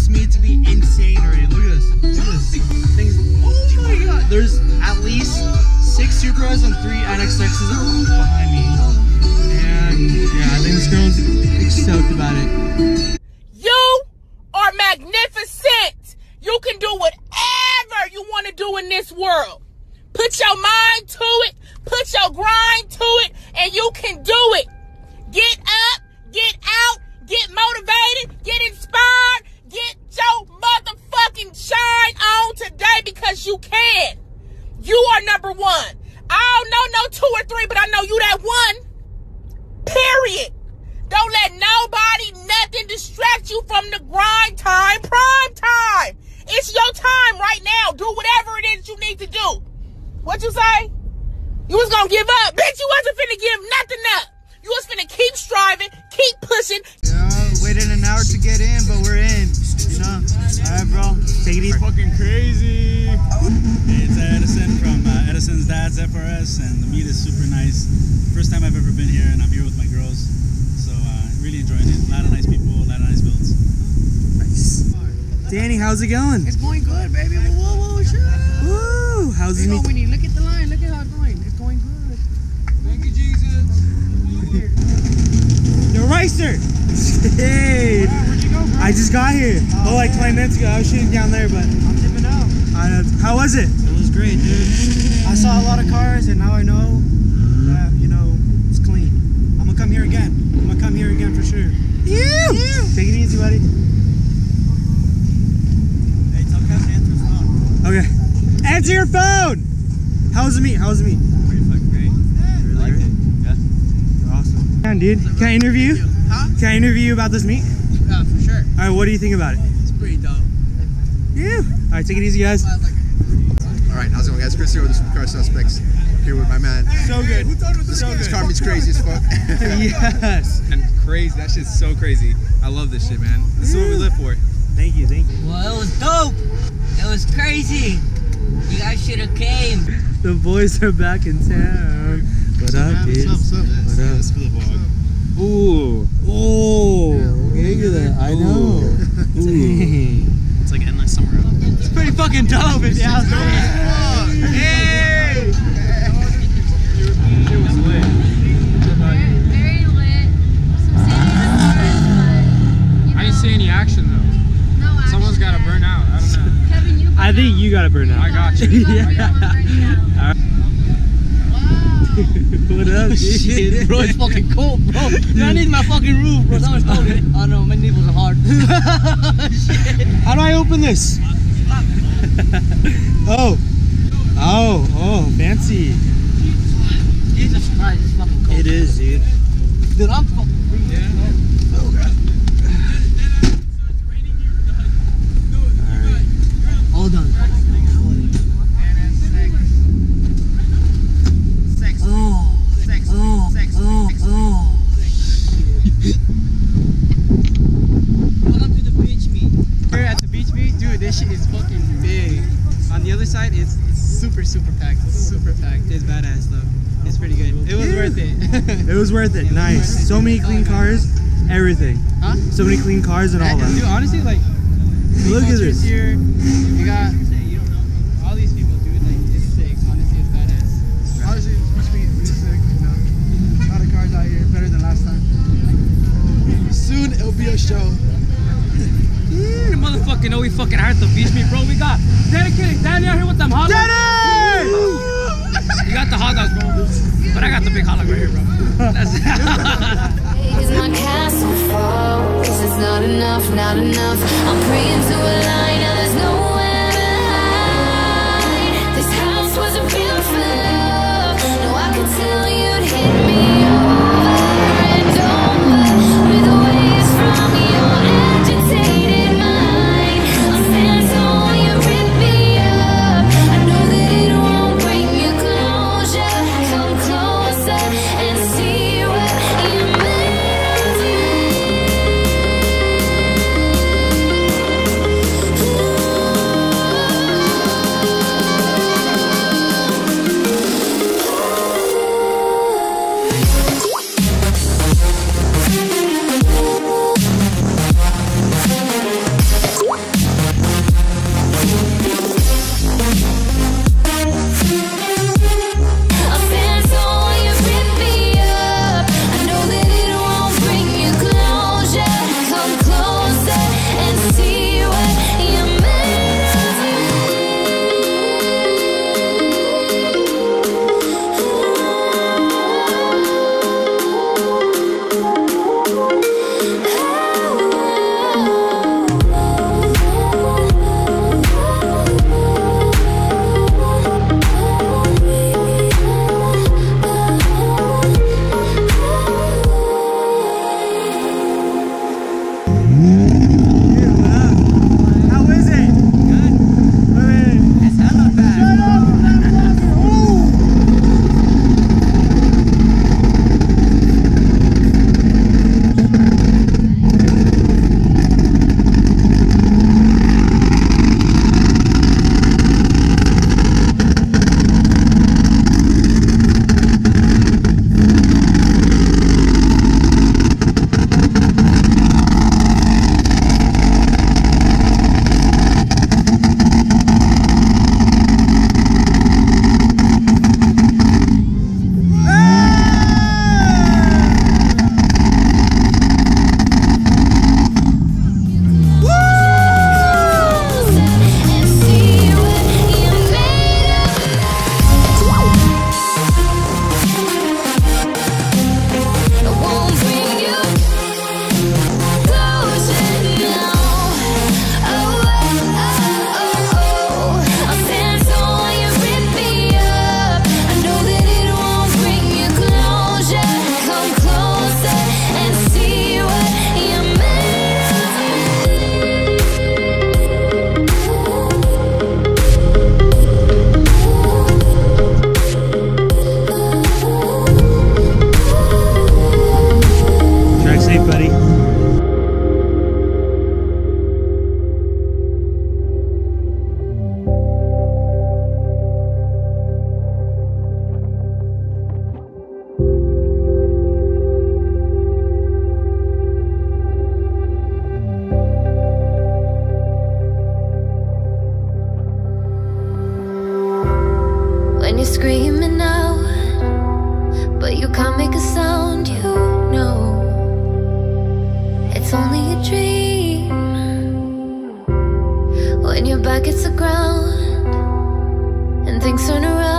this meat to be insane already. Look at this. Look at this. Things. Oh my god. There's at least six Supras and three NX6s behind me. And yeah, I think this girl's stoked about it. You are magnificent. You can do whatever you want to do in this world. Put your mind to it, put your grind to it, and you can do it. Get up, get out, get motivated, get inspired, get your motherfucking shine on today because you can. You are number one. I don't know no two or three, but I know you that one. Period. Don't let nobody, nothing distract you from the grind time, prime time. It's your time right now. Do whatever it is you need to do. What you say? You was gonna give up. Bitch, you wasn't finna give nothing up. You was finna keep striving, keep pushing. Yeah, waited an hour to get in, but we're in. You know? Alright, bro. Take it easy. fucking crazy. Hey, it's Edison from uh, uh, Dad's FRS, and the meet is super nice. First time I've ever been here, and I'm here with my girls. So uh, really enjoying it. A lot of nice people, a lot of nice builds. Nice. Danny, how's it going? It's going good, baby. Whoa, whoa, shut up. Woo! How's You it know, meet? look at the line, look at how it's going. It's going good. Thank you, Jesus. The racer! Hey! Where'd you go, bro? I just got here. Oh, like 20 minutes ago. I was shooting down there, but I'm tipping out. Uh, how was it? It was great, dude. I saw a lot of cars, and now I know that, you know, it's clean. I'm gonna come here again. I'm gonna come here again for sure. Yeah. Take it easy, buddy. Hey, tell Kevin to answer his phone. Okay. Answer your phone. How was the meet? How was the meet? Pretty fucking great. Really liked great? it. Yeah. Awesome. Can dude? Can I interview you? Huh? Can I interview you about this meet? Yeah, for sure. All right. What do you think about it? It's pretty dope. Yeah. All right. Take it easy, guys. All right, how's it going, guys? Chris here with the Car Suspects. Here with my man. So good. This, this car meets crazy as fuck. yes. and crazy. That shit's so crazy. I love this shit, man. This is what we live for. Thank you. Thank you. Well, it was dope. It was crazy. You guys should have came. The boys are back in town. What up, kids? What up? Let's for the vlog. Ooh. Oh. Look at that. I know. Ooh. It's like endless summer. It's pretty fucking dope if you ask me. Hey! It was lit. Very lit. Some serious I didn't see any action though. No action Someone's got to there. burn out. I don't know. Kevin, you I think you gotta burn out. I got you. Yeah. I got Wow. what Oh, up. Shit, bro, it's fucking cold, bro. Dude, I need my fucking roof, bro. Someone's cold. I don't know, my nipples are hard. Shit. How do I open this? oh. Oh, oh, fancy. Jesus Christ, it's fucking cold. It is, dude. Dude, I'm fucking freezing. Hold on. Oh, oh, oh, oh. Welcome to the beach meet. Here at the beach meet, dude, this shit is fucking big. On the other side, it's, it's super, super packed. It's super packed. It's badass though. It's pretty good. It was Yeah. worth it. It was worth it. Nice. So many clean cars, everything. Huh? So many clean cars and all that. Dude, that. honestly, like, Look at this. here. You got all these people, dude. Like, it's sick. Honestly, it's badass. Honestly, this meet really sick. You know, a lot of cars out here, better than last time. Soon it'll be a show. You motherfucking know we fucking hired the beach me, bro. We got dedicated Danny out here with them hot You got the hot dogs, bro. But I got the big hot dog right here, bro. That's Cause my castle falls. It's not enough, not enough. I'm praying to a line, you're screaming out, but you can't make a sound, you know. It's only a dream. When your back hits the ground and things turn around.